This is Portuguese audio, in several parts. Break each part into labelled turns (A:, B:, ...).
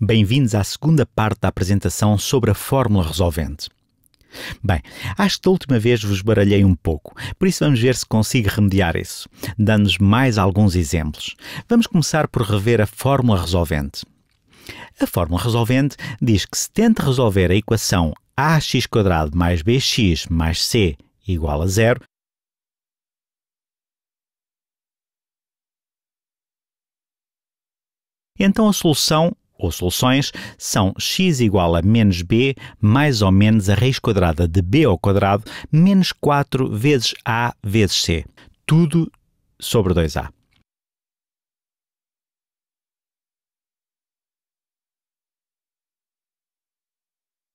A: Bem-vindos à segunda parte da apresentação sobre a fórmula resolvente. Bem, acho que da última vez vos baralhei um pouco, por isso vamos ver se consigo remediar isso, dando-nos mais alguns exemplos. Vamos começar por rever a fórmula resolvente. A fórmula resolvente diz que se tenta resolver a equação ax mais bx mais c igual a zero, então a solução ou soluções são x igual a menos b mais ou menos a raiz quadrada de b ao quadrado menos 4 vezes a vezes c. Tudo sobre 2a.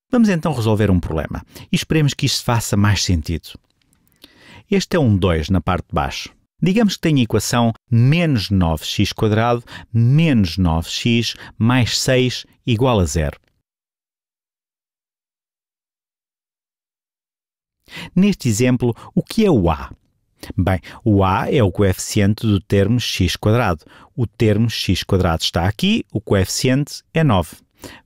A: Vamos então resolver um problema e esperemos que isto faça mais sentido. Este é um 2 na parte de baixo. Digamos que tenho a equação menos 9x quadrado menos 9x mais 6 igual a zero. Neste exemplo, o que é o a? Bem, o a é o coeficiente do termo x quadrado. O termo x quadrado está aqui, o coeficiente é 9.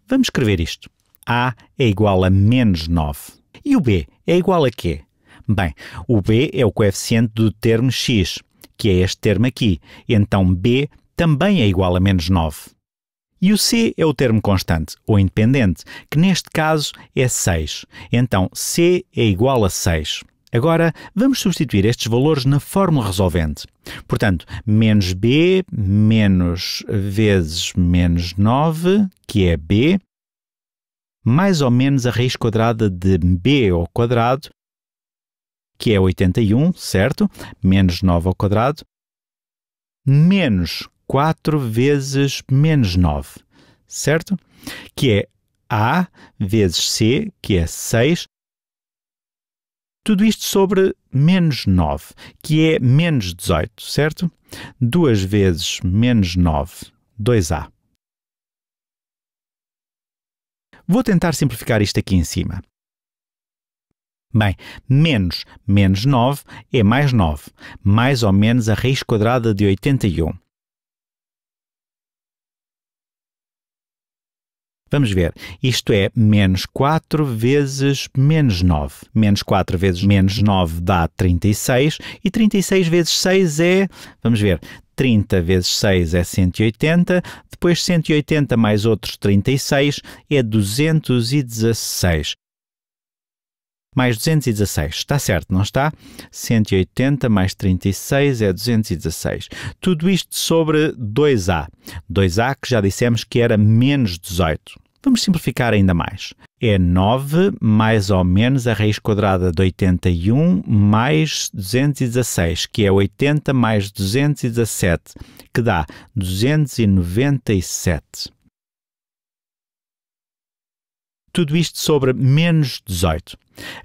A: Vamos escrever isto. a é igual a menos 9. E o b é igual a quê? Bem, o b é o coeficiente do termo x, que é este termo aqui. Então b também é igual a menos 9. E o c é o termo constante, ou independente, que neste caso é 6. Então c é igual a 6. Agora, vamos substituir estes valores na fórmula resolvente. Portanto, menos b menos vezes menos 9, que é b, mais ou menos a raiz quadrada de b ao quadrado, que é 81, certo? Menos 9 ao quadrado, menos 4 vezes menos 9, certo? Que é A vezes C, que é 6. Tudo isto sobre menos 9, que é menos 18, certo? 2 vezes menos 9, 2A. Vou tentar simplificar isto aqui em cima. Bem, menos menos 9 é mais 9, mais ou menos a raiz quadrada de 81. Vamos ver, isto é menos 4 vezes menos 9. Menos 4 vezes menos 9 dá 36 e 36 vezes 6 é, vamos ver, 30 vezes 6 é 180, depois 180 mais outros 36 é 216 mais 216. Está certo, não está? 180 mais 36 é 216. Tudo isto sobre 2A. 2A que já dissemos que era menos 18. Vamos simplificar ainda mais. É 9 mais ou menos a raiz quadrada de 81 mais 216, que é 80 mais 217, que dá 297. Tudo isto sobre menos 18.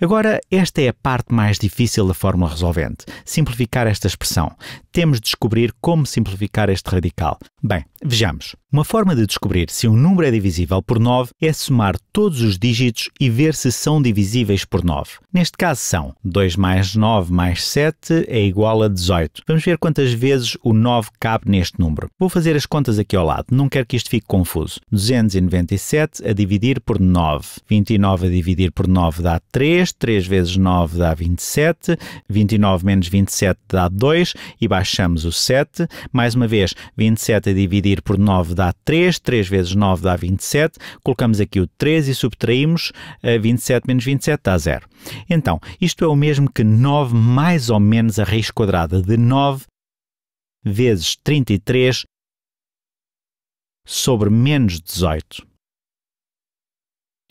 A: Agora, esta é a parte mais difícil da fórmula resolvente: simplificar esta expressão. Temos de descobrir como simplificar este radical. Bem, vejamos. Uma forma de descobrir se um número é divisível por 9 é somar todos os dígitos e ver se são divisíveis por 9. Neste caso são 2 mais 9 mais 7 é igual a 18. Vamos ver quantas vezes o 9 cabe neste número. Vou fazer as contas aqui ao lado, não quero que isto fique confuso. 297 a dividir por 9. 29 a dividir por 9 dá 3, 3 vezes 9 dá 27, 29 menos 27 dá 2 e baixamos o 7. Mais uma vez, 27 a dividir por 9 dá 3, 3 vezes 9 dá 27, colocamos aqui o 3 e subtraímos 27 menos 27 dá 0. Então, isto é o mesmo que 9 mais ou menos a raiz quadrada de 9 vezes 33 sobre menos 18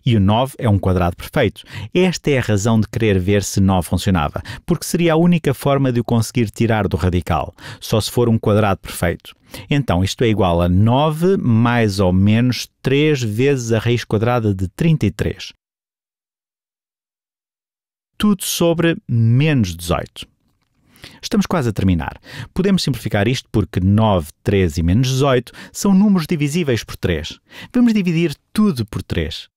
A: e o 9 é um quadrado perfeito. Esta é a razão de querer ver se 9 funcionava, porque seria a única forma de o conseguir tirar do radical, só se for um quadrado perfeito. Então, isto é igual a 9 mais ou menos 3 vezes a raiz quadrada de 33. Tudo sobre menos 18. Estamos quase a terminar. Podemos simplificar isto porque 9, 13 e menos 18 são números divisíveis por 3. Vamos dividir tudo por 3.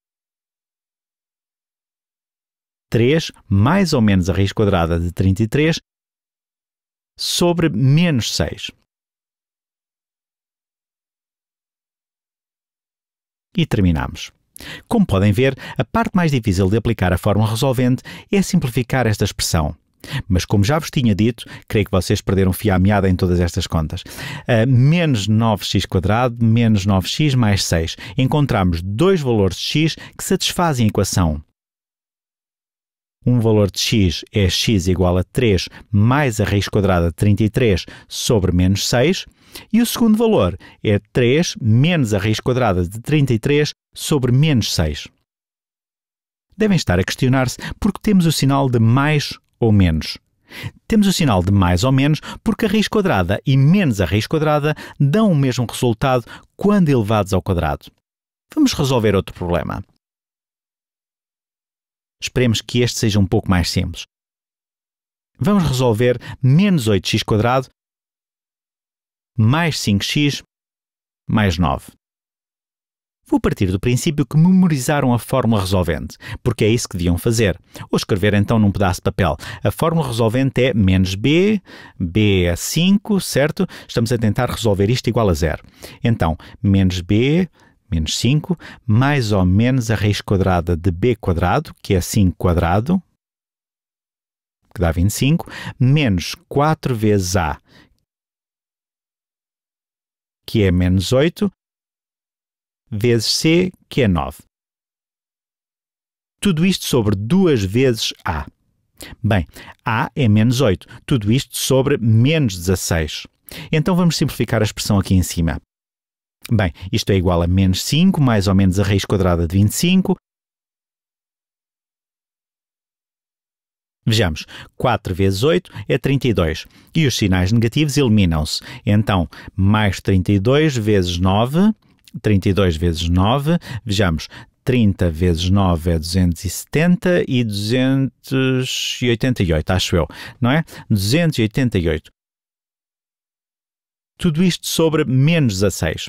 A: 3 mais ou menos a raiz quadrada de 33 sobre menos 6. e terminamos. Como podem ver, a parte mais difícil de aplicar a fórmula resolvente é simplificar esta expressão. Mas como já vos tinha dito, creio que vocês perderam fio à meada em todas estas contas. Uh, menos 9x quadrado menos 9x mais 6. Encontramos dois valores de x que satisfazem a equação. Um valor de x é x igual a 3 mais a raiz quadrada de 33 sobre menos 6. E o segundo valor é 3 menos a raiz quadrada de 33 sobre menos 6. Devem estar a questionar-se porque temos o sinal de mais ou menos. Temos o sinal de mais ou menos porque a raiz quadrada e menos a raiz quadrada dão o mesmo resultado quando elevados ao quadrado. Vamos resolver outro problema. Esperemos que este seja um pouco mais simples. Vamos resolver menos 8x quadrado mais 5x mais 9. Vou partir do princípio que memorizaram a fórmula resolvente, porque é isso que deviam fazer. Ou escrever então num pedaço de papel. A fórmula resolvente é menos b, b é 5, certo? Estamos a tentar resolver isto igual a zero. Então, menos b, menos 5, mais ou menos a raiz quadrada de b quadrado, que é 5 quadrado, que dá 25, menos 4 vezes a, que é menos 8, vezes C, que é 9. Tudo isto sobre 2 vezes A. Bem, A é menos 8, tudo isto sobre menos 16. Então vamos simplificar a expressão aqui em cima. Bem, isto é igual a menos 5, mais ou menos a raiz quadrada de 25. Vejamos, 4 vezes 8 é 32 e os sinais negativos eliminam-se. Então, mais 32 vezes 9 32 vezes 9, vejamos, 30 vezes 9 é 270 e 288, acho eu, não é? 288. Tudo isto sobre menos 16.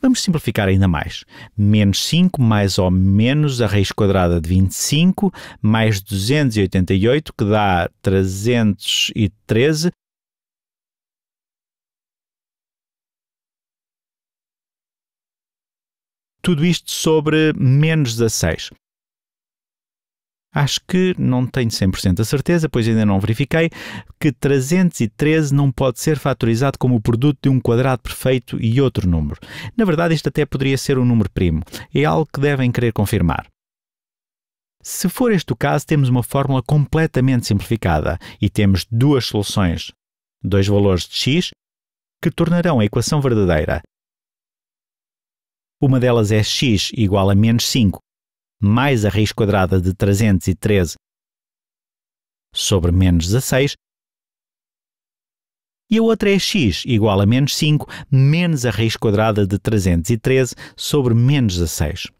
A: Vamos simplificar ainda mais. Menos 5 mais ou menos a raiz quadrada de 25 mais 288, que dá 313, Tudo isto sobre menos 16. Acho que não tenho 100% a certeza, pois ainda não verifiquei, que 313 não pode ser fatorizado como o produto de um quadrado perfeito e outro número. Na verdade, isto até poderia ser um número primo. É algo que devem querer confirmar. Se for este o caso, temos uma fórmula completamente simplificada e temos duas soluções, dois valores de x, que tornarão a equação verdadeira uma delas é x igual a menos 5 mais a raiz quadrada de 313 sobre menos 16 e a outra é x igual a menos 5 menos a raiz quadrada de 313 sobre menos 16.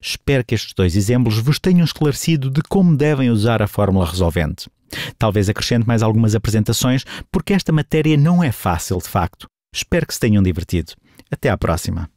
A: Espero que estes dois exemplos vos tenham esclarecido de como devem usar a fórmula resolvente. Talvez acrescente mais algumas apresentações, porque esta matéria não é fácil de facto. Espero que se tenham divertido. Até à próxima!